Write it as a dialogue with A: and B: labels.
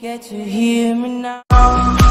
A: Get to hear me now.